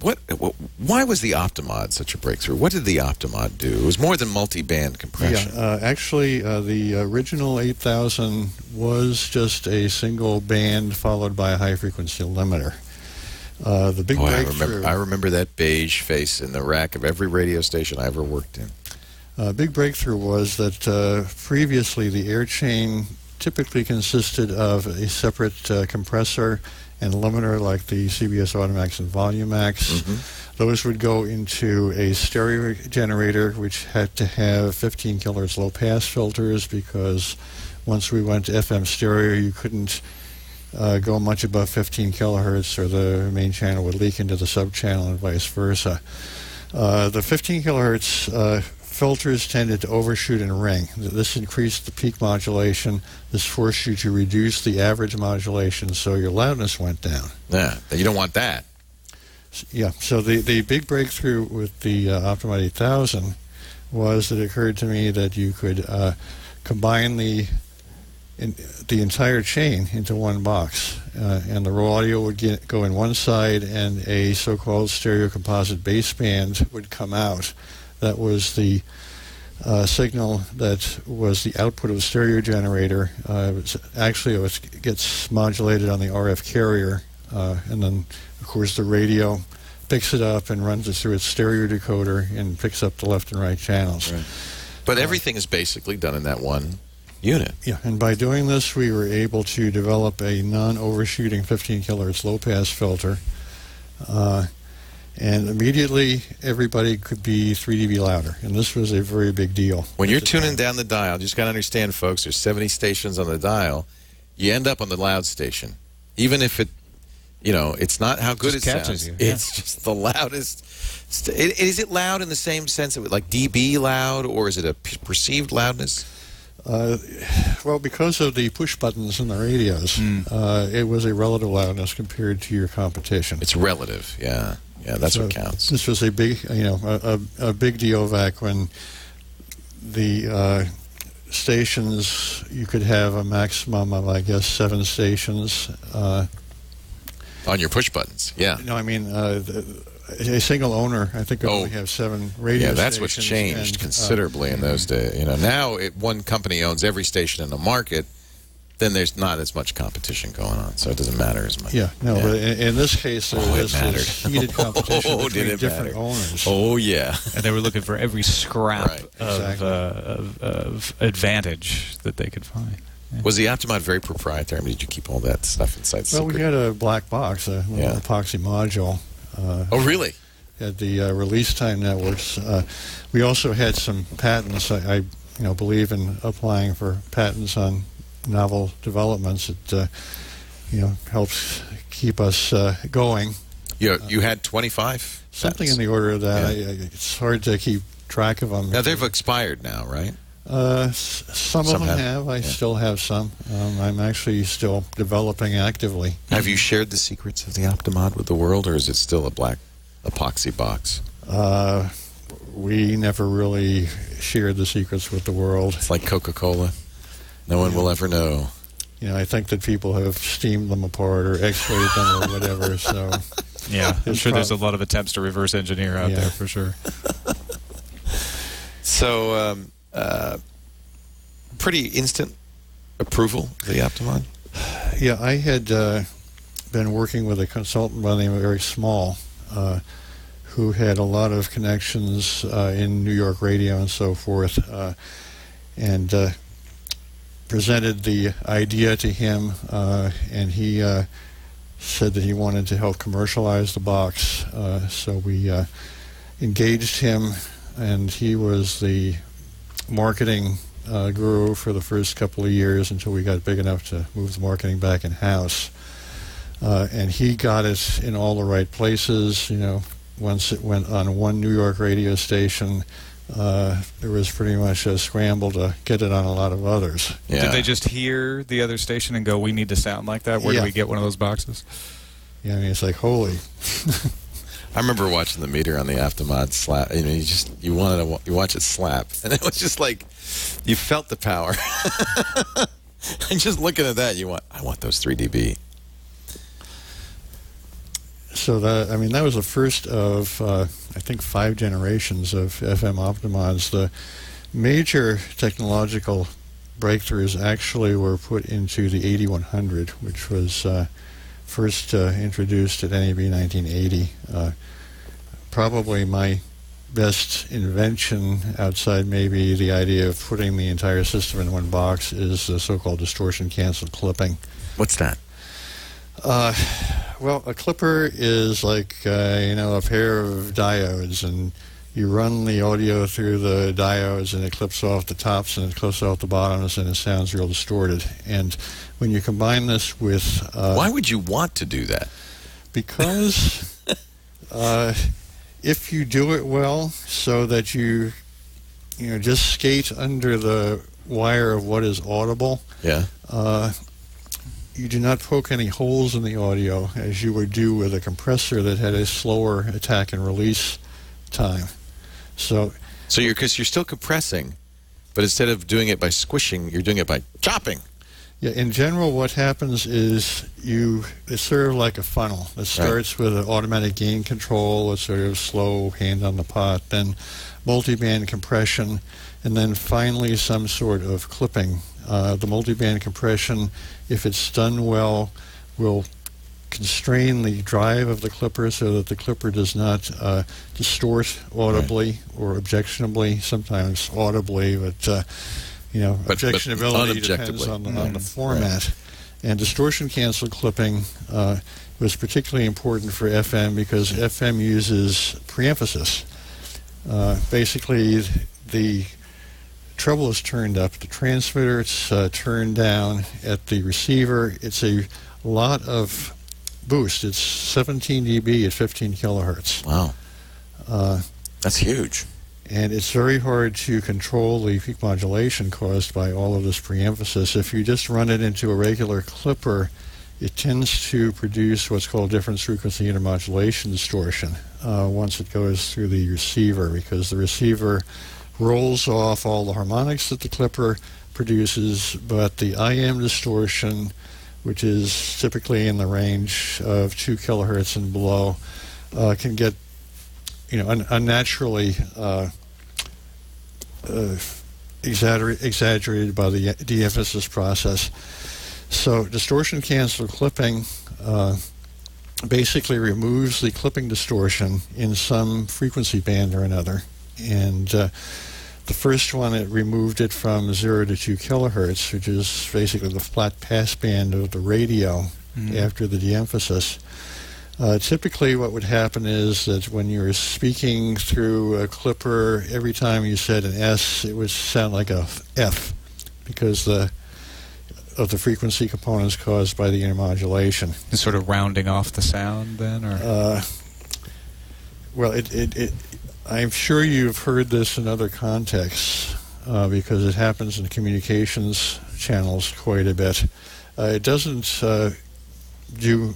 what, what? Why was the Optimod such a breakthrough? What did the Optimod do? It was more than multi-band
Yeah,
compression.
uh, actually, uh, the original 8000 was just a single band followed by a high frequency limiter. Uh, the big
I
breakthrough.
remember, I remember that beige face in the rack of every radio station I ever worked in.
Uh, big breakthrough was that uh, previously the air chain typically consisted of a separate uh, compressor and limiter like the CBS Audimax and Volumax. Those would go into a stereo generator which had to have 15 kilohertz low pass filters because once we went to FM stereo you couldn't uh, go much above 15 kilohertz or the main channel would leak into the sub channel and vice versa. Uh, the 15 kilohertz uh, filters tended to overshoot and ring. This increased the peak modulation. This forced you to reduce the average modulation, so your loudness went down.
Yeah, you don't want that.
Yeah. So the the big breakthrough with the uh, Optimod 8000 was that it occurred to me that you could uh, combine the in, the entire chain into one box, uh, and the raw audio would get, go in one side, and a so-called stereo composite baseband would come out. That was the uh, signal that was the output of a stereo generator. Uh, it was, actually, it was, gets modulated on the RF carrier, uh, and then, of course, the radio picks it up and runs it through its stereo decoder and picks up the left and right channels.
Right. But everything is basically done in that one unit.
Yeah, and by doing this, we were able to develop a non-overshooting 15 kilohertz low-pass filter, uh, and immediately everybody could be 3 dB louder, and this was a very big deal.
When you're tuning
time.
down the dial, just got to understand, folks, there's 70 stations on the dial. You end up on the loud station. Even if it, you know, it's not how good
Just
it
catches
sounds.
you, yeah.
It's just the loudest. st- Is it loud in the same sense of like dB loud, or is it a p- perceived loudness?
Uh, well, because of the push buttons in the radios, uh, it was a relative loudness compared to your competition.
It's relative. Yeah, yeah, that's what counts.
This was a big, you know, a, a, a big deal back when the uh, stations you could have a maximum of, I guess, seven stations. Uh,
On your push buttons. Yeah.
no, I mean, uh, the, a single owner, I think,
Oh.
only have seven radio.
Yeah, that's what's changed
and, uh,
considerably in those days. You know, now it, one company owns every station in the market, then there's not as much competition going on, so it doesn't matter as much.
Yeah, no, but in, in this case, there
Oh, it
was heated competition
Oh,
between different
matter.
owners.
Oh yeah.
and they were looking for every scrap
Right,
of,
exactly.
uh, of, of advantage that they could find. Yeah.
Was the Optimod very proprietary? I mean, did you keep all that stuff inside
Well, we
secret?
had a black box, a
Yeah.
epoxy module. Uh,
oh, really?
at the uh, release time networks. Uh, we also had some patents. I, I, you know, believe in applying for patents on novel developments. It, uh, you know, helps keep us uh, going.
You you had 25.
Something in the order of that.
Yeah.
I, I, it's hard to keep track of them.
Now they've expired now, right?
Uh, s- some,
Some
of them
have,
have. I
yeah.
still have some. Um, I'm actually still developing actively.
Have you shared the secrets of the Optimod with the world, or is it still a black epoxy box?
Uh, we never really shared the secrets with the world.
It's like Coca-Cola. No one will ever know.
You know, I think that people have steamed them apart or X-rayed them or whatever. So,
Yeah, I'm
It's
sure there's a lot of attempts to reverse engineer out
Yeah.
there for sure.
So, um, uh, pretty instant approval of the Optimod.
yeah, I had uh, been working with a consultant by the name of Eric Small, uh, who had a lot of connections uh, in New York radio and so forth, uh, and uh, presented the idea to him, uh, and he uh, said that he wanted to help commercialize the box. Uh, so we uh, engaged him, and he was the marketing uh, guru for the first couple of years until we got big enough to move the marketing back in house. Uh, and he got it in all the right places. You know, once it went on one New York radio station, uh, there was pretty much a scramble to get it on a lot of others.
Yeah.
Did they just hear the other station and go, "We need to sound like that"? Where
Yeah.
do we get one of those boxes?
Yeah, I mean, it's like holy.
I remember watching the meter on the Optimod slap. You know, you just you wanted to you watch it slap, and it was just like you felt the power. and just looking at that, you want I want those 3 dB.
So that I mean that was the first of uh, I think five generations of FM Optimods. The major technological breakthroughs actually were put into the 8100, which was uh, first uh, introduced at NAB 1980. Uh, probably my best invention outside maybe the idea of putting the entire system in one box is the so-called distortion cancel clipping.
What's that?
Uh, well, a clipper is like uh, you know a pair of diodes, and you run the audio through the diodes, and it clips off the tops and it clips off the bottoms, and it sounds real distorted. And when you combine this with uh,
Why would you want to do that?
because uh, if you do it well, so that you you know just skate under the wire of what is audible,
Yeah.
You do not poke any holes in the audio as you would do with a compressor that had a slower attack and release time. So
So you're because you're still compressing, but instead of doing it by squishing, you're doing it by chopping.
Yeah, in general, what happens is you it's sort of like a funnel. It starts with an automatic gain control, a sort of slow hand on the pot, then multiband compression, and then finally some sort of clipping. Uh, the multiband compression, if it's done well, will constrain the drive of the clipper so that the clipper does not uh, distort audibly or objectionably, sometimes audibly, but uh, you know,
But- but
objectionability depends on the, on the
Mm,
format. And distortion cancel clipping uh, was particularly important for FM because FM uses preemphasis. Uh, basically, the treble is turned up, the transmitter it's uh, turned down. At the receiver, it's a lot of boost. It's 17 dB at 15 kilohertz.
Wow,
Uh,
that's huge.
and it's very hard to control the peak modulation caused by all of this preemphasis. If you just run it into a regular clipper, it tends to produce what's called difference frequency intermodulation distortion uh, once it goes through the receiver because the receiver rolls off all the harmonics that the clipper produces, but the IM distortion, which is typically in the range of 2 kilohertz and below, uh, can get you know, un- unnaturally uh, uh, exagger- exaggerated by the de-emphasis process. So distortion cancel clipping uh, basically removes the clipping distortion in some frequency band or another. And uh, the first one, it removed it from 0 to 2 kilohertz, which is basically the flat pass band of the radio
Mhm.
after the de-emphasis. Uh, typically, what would happen is that when you're speaking through a clipper, every time you said an S, it would sound like a F because the of the frequency components caused by the intermodulation.
It's sort of rounding off the sound then, or
Uh, well, it, it, it, I'm sure you've heard this in other contexts uh, because it happens in communications channels quite a bit. Uh, it doesn't uh, do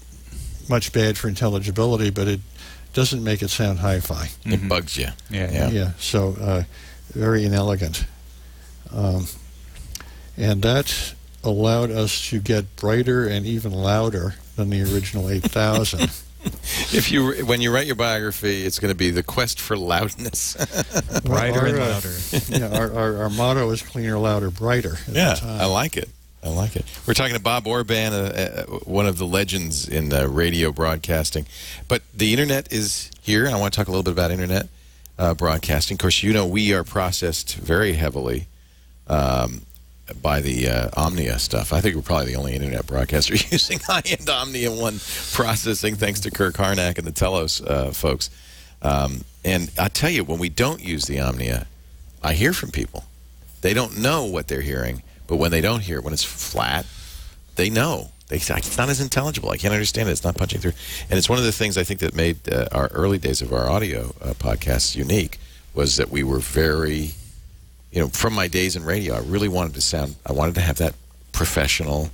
much bad for intelligibility, but it doesn't make it sound hi-fi.
It
Mhm.
bugs you.
yeah,
Yeah.
Yeah, so uh, very inelegant. Um, and that allowed us to get brighter and even louder than the original 8000.
If you when you write your biography, it's going to be the quest for loudness.
brighter
Our,
and
uh,
louder.
yeah, our, our, our motto is cleaner, louder, brighter.
yeah. I like it. I like it. We're talking to Bob Orban, uh, uh, one of the legends in uh, radio broadcasting. But the internet is here, and I want to talk a little bit about internet uh, broadcasting. Of course, you know we are processed very heavily um, by the uh, Omnia stuff. I think we're probably the only internet broadcaster using high-end Omnia One processing, thanks to Kirk Harnack and the Telos uh, folks. Um, and I tell you, when we don't use the Omnia, I hear from people. They don't know what they're hearing, but when they don't hear when it's flat, they know. They it's not as intelligible. I can't understand it. It's not punching through. And it's one of the things I think that made uh, our early days of our audio uh, podcasts unique was that we were very, you know, from my days in radio, I really wanted to sound. I wanted to have that professional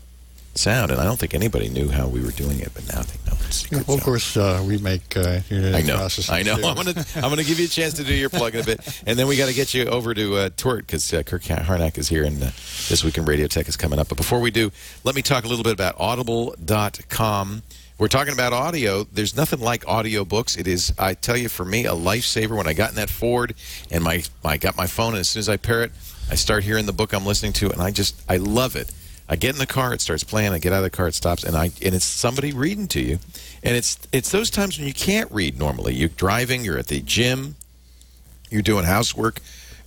sound, and I don't think anybody knew how we were doing it, but now they know it's
Yeah,
good
well, of course, uh, we make uh,
I know. I know. I'm gonna I'm gonna give you a chance to do your plug in a bit, and then we got to get you over to uh, Tort because uh, Kirk Harnack is here, and uh, this week in Radio Tech is coming up. But before we do, let me talk a little bit about Audible.com. We're talking about audio. There's nothing like audio books. It is, I tell you, for me, a lifesaver. When I got in that Ford and my I got my phone, and as soon as I pair it, I start hearing the book I'm listening to, and I just I love it. I get in the car, it starts playing. I get out of the car, it stops, and I and it's somebody reading to you, and it's it's those times when you can't read normally. You're driving, you're at the gym, you're doing housework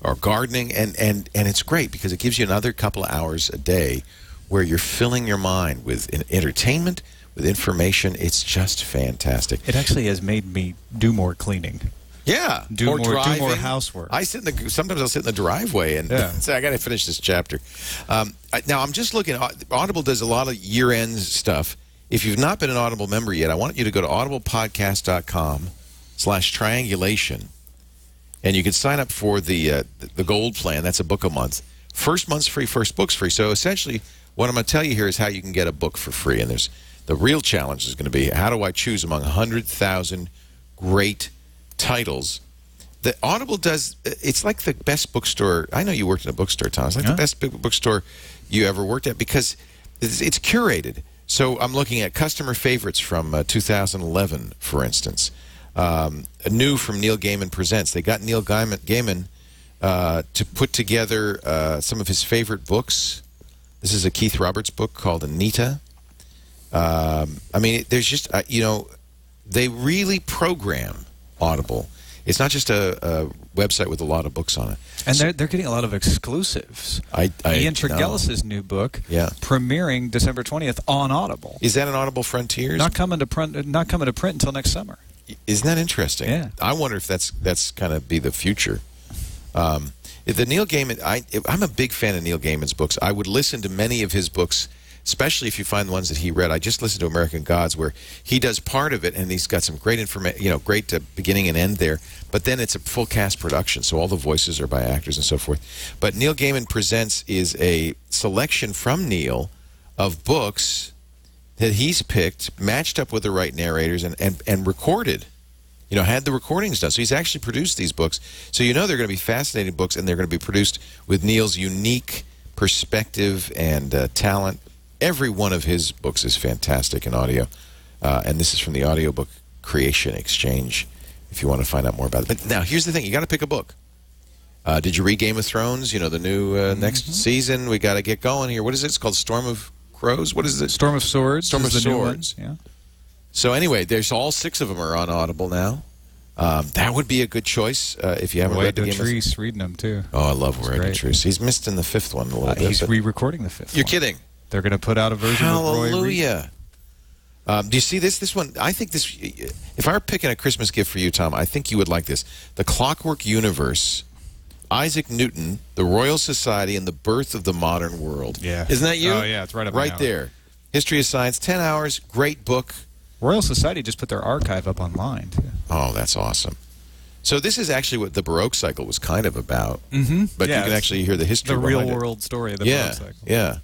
or gardening, and and and it's great because it gives you another couple of hours a day where you're filling your mind with en- entertainment, with information. It's just fantastic.
It actually has made me do more cleaning.
Yeah,
Do
or
more- do more housework.
I sit in the sometimes I'll sit in the driveway and
Yeah.
say I got to finish this chapter. Um, I, now I'm just looking. Audible does a lot of year end stuff. If you've not been an Audible member yet, I want you to go to audiblepodcast.com slash triangulation, and you can sign up for the uh, the gold plan. That's a book a month. First month's free, first book's free. So essentially, what I'm going to tell you here is how you can get a book for free. And there's the real challenge is going to be how do I choose among 100,000 great titles the Audible does. It's like the best bookstore. I know you worked in a bookstore, Tom. It's like
Yeah.
the best book- bookstore you ever worked at because it's, it's curated. So I'm looking at customer favorites from uh, 2011, for instance. Um, a new from Neil Gaiman presents. They got Neil Gaiman, Gaiman uh, to put together uh, some of his favorite books. This is a Keith Roberts book called Anita. Um, I mean, there's just uh, you know, they really program Audible. It's not just a, a website with a lot of books on it.
And they're, they're getting a lot of exclusives.
I, I
Ian. Tregillis' new book,
Yeah.
premiering December 20th on Audible.
Is that an Audible Frontiers?
Not coming to print. Not coming to print until next summer.
Isn't that interesting?
Yeah.
I wonder if that's that's kind of be the future. Um, the Neil Gaiman, I, I'm a big fan of Neil Gaiman's books. I would listen to many of his books, especially if you find the ones that he read. I just listened to American Gods, where he does part of it, and he's got some great information, you know, great uh, beginning and end there. But then it's a full cast production, so all the voices are by actors and so forth. But Neil Gaiman Presents is a selection from Neil of books that he's picked, matched up with the right narrators, and, and, and recorded. You know, had the recordings done. So he's actually produced these books. So you know they're going to be fascinating books, and they're going to be produced with Neil's unique perspective and uh, talent. Every one of his books is fantastic in audio. Uh, and this is from the Audiobook Creation Exchange, if you want to find out more about it. But now, here's the thing you got to pick a book. Uh, did you read Game of Thrones? You know, the new uh, next season. We got to get going here. What is it? It's called Storm of Crows. What is it?
Storm of Swords.
Storm of
the new one.
Swords.
Yeah.
So anyway, there's all six of them are on Audible now. Um, that would be a good choice uh, if you haven't
Wade
read the Game of
Dotrice reading them too.
Oh, I love
great.
Dotrice. He's missed in the fifth one a little
Uh,
bit.
he's re-recording the fifth.
You're
one.
kidding.
They're going to put out a version of
Hallelujah. Um, do you see this? This one, I think this. If I were picking a Christmas gift for you, Tom, I think you would like this. The Clockwork Universe, Isaac Newton, the Royal Society, and the Birth of the Modern World.
Yeah.
isn't that you?
Oh, yeah, it's right up
Right there. History of Science, ten hours, great book.
Royal Society just put their archive up online. Too.
Oh, that's awesome. So this is actually what the Baroque cycle was kind of about.
Mm-hmm.
But you can actually hear the history.
the real
behind it.
world story of the
yeah,
Baroque cycle.
Yeah.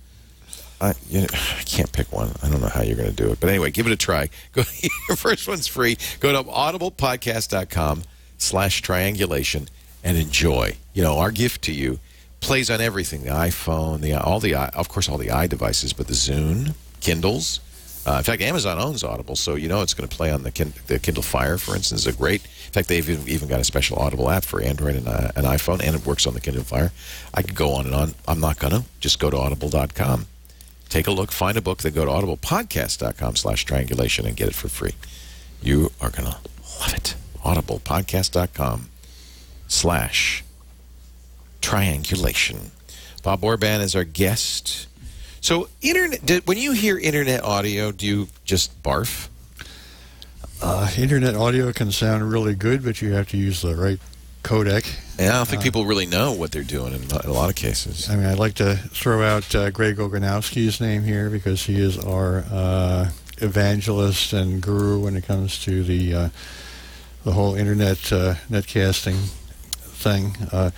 I, you know, I can't pick one. I don't know how you're going to do it. But anyway, give it a try. Go. Your first one's free. Go to audiblepodcast.com slash triangulation and enjoy. You know, our gift to you plays on everything. The iPhone, the all the i- of course all the i devices, but the Zune, Kindles. Uh, in fact, Amazon owns Audible, so you know it's going to play on the, the Kindle Fire, for instance. a great. In fact, they've even- even got a special Audible app for Android and uh, an iPhone, and it works on the Kindle Fire. I could go on and on. I'm not going to. Just go to audible.com. Take a look, find a book, then go to audiblepodcast.com slash triangulation and get it for free. You are going to love it. audiblepodcast.com slash triangulation. Bob Orban is our guest. So, internet. Did, when you hear internet audio, do you just barf?
Uh, internet audio can sound really good, but you have to use the right codec.
And I don't think people really know what they're doing in, a lot of cases.
I mean, I'd like to throw out uh, Greg Ogonowski's name here because he is our uh, evangelist and guru when it comes to the uh, the whole internet uh, netcasting thing. Uh,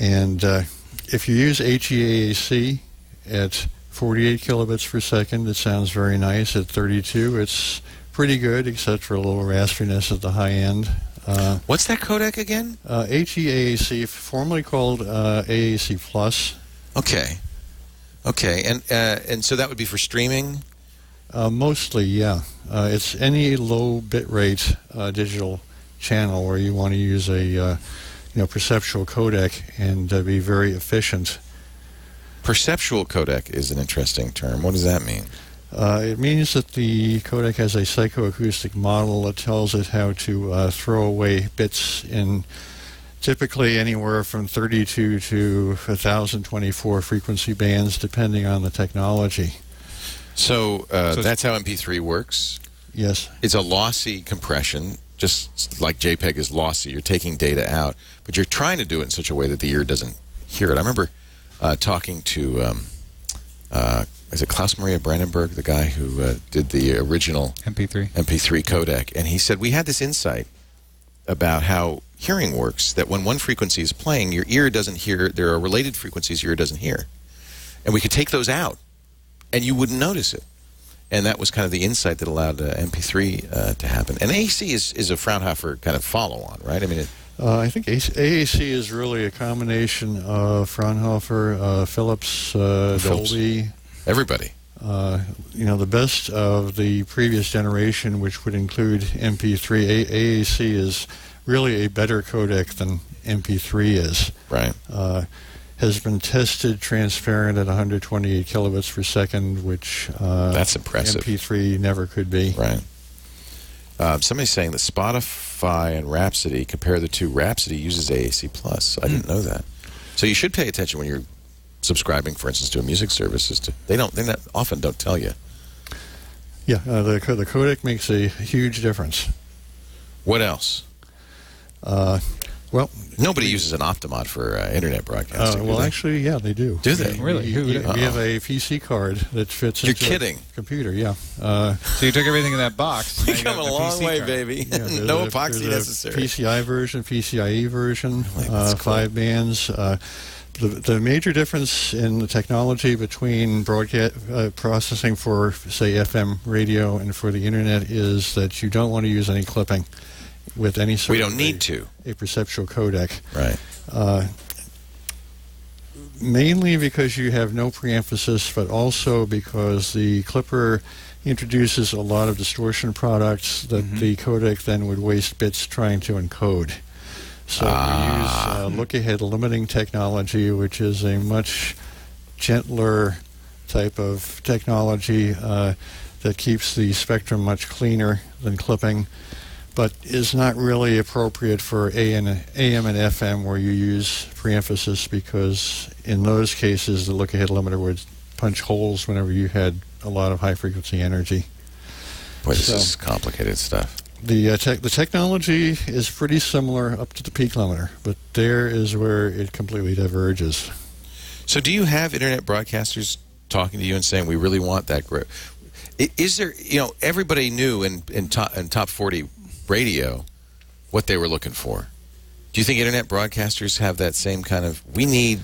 and uh, if you use HEAAC at 48 kilobits per second, it sounds very nice. At 32, it's pretty good, except for a little raspiness at the high end. Uh,
What's that codec again?
uh, HEAAC, formerly called uh, AAC Plus,
Okay. Okay. And, uh, and so that would be for streaming?
uh, mostly, yeah. Uh, it's any low bitrate uh, digital channel where you want to use a uh, you know perceptual codec and uh, be very efficient.
Perceptual codec is an interesting term. What does that mean?
Uh, it means that the codec has a psychoacoustic model that tells it how to uh, throw away bits in typically anywhere from 32 to 1024 frequency bands, depending on the technology.
So, uh,
So
that's how MP3 works.
Yes.
It's a lossy compression, just like JPEG is lossy. You're taking data out, but you're trying to do it in such a way that the ear doesn't hear it. I remember uh, talking to, um, uh, is it Klaus Maria Brandenburg, the guy who uh, did the original
MP3.
MP3 codec, and he said we had this insight about how hearing works. That when one frequency is playing, your ear doesn't hear. There are related frequencies your ear doesn't hear, and we could take those out, and you wouldn't notice it. And that was kind of the insight that allowed uh, MP3 uh, to happen. And AC is, is a Fraunhofer kind of follow on, right? I mean, it,
Uh, I think AC AAC is really a combination of Fraunhofer, uh, Philips, uh,
Philips.
Dolby.
Everybody.
Uh, you know, the best of the previous generation, which would include MP3. A- AAC is really a better codec than MP3 is.
Right.
Uh, has been tested transparent at 128 kilobits per second, which uh,
That's impressive.
MP3 never could be.
Right. Uh, somebody's saying that Spotify and Rhapsody compare the two. Rhapsody uses AAC plus. I didn't know that. So you should pay attention when you're subscribing, for instance, to a music service. is to they don't they not, often don't tell you
Yeah, uh, the the codec makes a huge difference.
what else.
Uh, well,
Nobody uses an Optimod for uh, internet
uh,
broadcasting. do
well,
they?
actually, yeah, they do.
Do they?
We-
Really?
We,
Who-
we-
uh-oh.
we have a PC card that fits
You're
into
kidding.
a computer. Yeah. Uh,
So you took everything in that box.
we
you
come a long
PC
way,
card.
baby.
yeah, there's
no
a-
epoxy
there's a
necessary.
PCI version, PCIe version,
Really?
uh,
cool.
five bands. The, the major difference in the technology between broadcast uh, processing for, say, FM radio and for the internet is that you don't want to use any clipping with any sort
We
of
don't need
a,
to.
a perceptual codec.
Right.
Uh, mainly because you have no preemphasis, but also because the clipper introduces a lot of distortion products that
Mm-hmm.
the codec then would waste bits trying to encode. So we
Ah.
use uh, look-ahead limiting technology, which is a much gentler type of technology uh, that keeps the spectrum much cleaner than clipping, but is not really appropriate for AM and, AM and FM where you use preemphasis because in those cases the look ahead limiter would punch holes whenever you had a lot of high frequency energy.
Boy, this
So-
is complicated stuff.
The uh, the technology is pretty similar up to the peak limiter, but there is where it completely diverges.
So, do you have internet broadcasters talking to you and saying we really want that growth? Is there, you know, everybody knew in in top, in top forty radio what they were looking for. Do you think internet broadcasters have that same kind of? We need.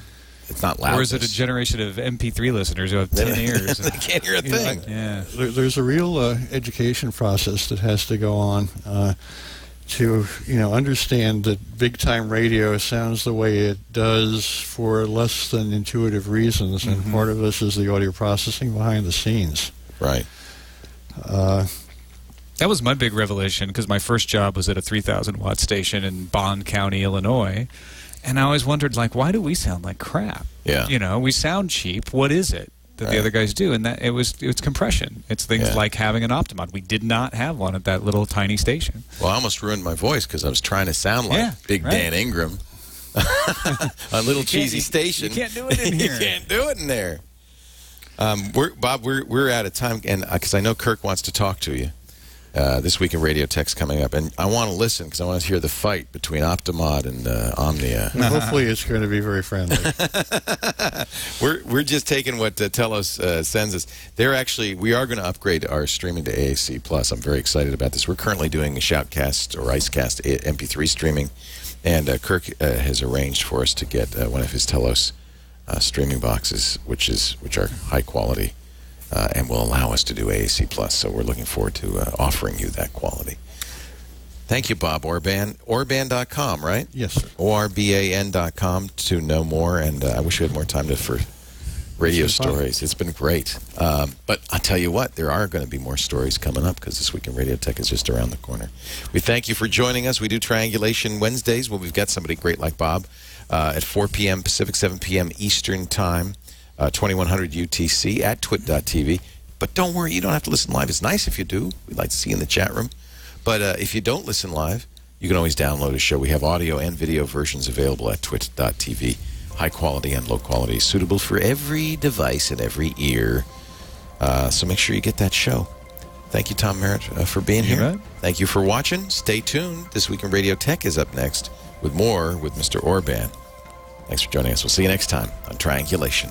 It's not loud.
Or is it a generation of MP3 listeners who have 10 ears?
they can't hear a
You know,
thing.
yeah.
There, there's a real uh, education process that has to go on uh, to you know understand that big time radio sounds the way it does for less than intuitive reasons, and part of this is the audio processing behind the scenes.
Right.
Uh,
That was my big revelation because my first job was at a 3,000 watt station in Bond County, Illinois. And I always wondered, like, why do we sound like crap?
Yeah.
You know, we sound cheap. What is it that
Right.
the other guys do? And that it was it's compression. It's things
Yeah.
like having an Optimod. We did not have one at that little tiny station.
Well, I almost ruined my voice because I was trying to sound like
Yeah,
Big
right.
Dan Ingram. a little cheesy station.
you can't do it in here.
you can't do it in there. Um, we're, Bob, we're we're out of time, and because I know Kirk wants to talk to you uh, this week in Radio Tech's coming up, and I want to listen because I want to hear the fight between Optimod and uh, Omnia.
and hopefully, it's going to be very friendly.
We're we're just taking what uh, Telos uh, sends us. They're actually we are going to upgrade our streaming to AAC plus. I'm very excited about this. We're currently doing a Shoutcast or Icecast MP3 streaming, and uh, Kirk uh, has arranged for us to get uh, one of his Telos uh, streaming boxes, which is which are high quality, uh, and will allow us to do AAC plus. So we're looking forward to uh, offering you that quality. Thank you, Bob Orban. Orban.com, right?
yes, sir.
orban.com to know more. And uh, I wish we had more time to, for radio
It's fun.
stories. It's been great. Um, but I'll tell you what, there are going to be more stories coming up because this week in Radio Tech is just around the corner. We thank you for joining us. We do triangulation Wednesdays when we've got somebody great like Bob uh, at 4 p.m. Pacific, 7 p.m. Eastern Time, uh, 2100 UTC at twit.tv. But don't worry, you don't have to listen live. It's nice if you do. We'd like to see you in the chat room. But uh, if you don't listen live, you can always download a show. We have audio and video versions available at twit.tv. High quality and low quality, suitable for every device and every ear. Uh, so make sure you get that show. Thank you, Tom Merritt, uh, for being
You
here.
bet.
Thank you for watching. Stay tuned. This Week in Radio Tech is up next with more with Mr. Orban. Thanks for joining us. We'll see you next time on Triangulation.